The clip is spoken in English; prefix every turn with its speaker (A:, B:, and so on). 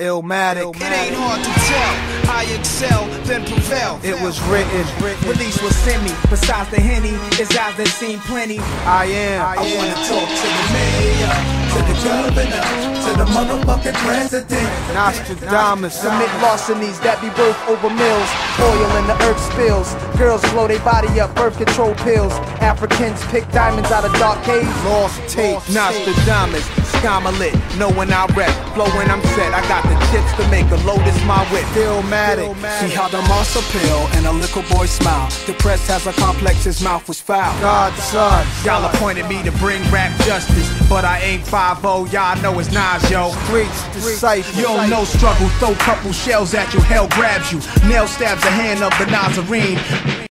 A: Illmatic.
B: It ain't hard to tell. I excel, then prevail.
A: It was written.
C: Release was semi. Besides the henny, it's eyes that seen plenty.
A: I am.
D: I wanna talk to the mayor, to the governor, to the motherfucking president.
A: Nostradamus.
E: Commit larcenies that be worth over mills. Oil in the earth spills. Girls blow their body up, birth control pills. Africans pick diamonds out of dark caves.
A: Lost tape. Nostradamus. Stillmatic. Know when I rep. Flow when I'm set. I got the chips to make a lotus my whip. Illmatic.
F: He held a marsupial and a little boy smile. Depressed has a complex, his mouth was foul.
A: God's son.
B: Y'all appointed me to bring rap justice, but I ain't 5-0, y'all know it's Nas, yo.
A: Street's Disciple.
B: You don't know struggle, throw couple shells at you, hell grabs you. Nail stabs the hand of the Nazarene.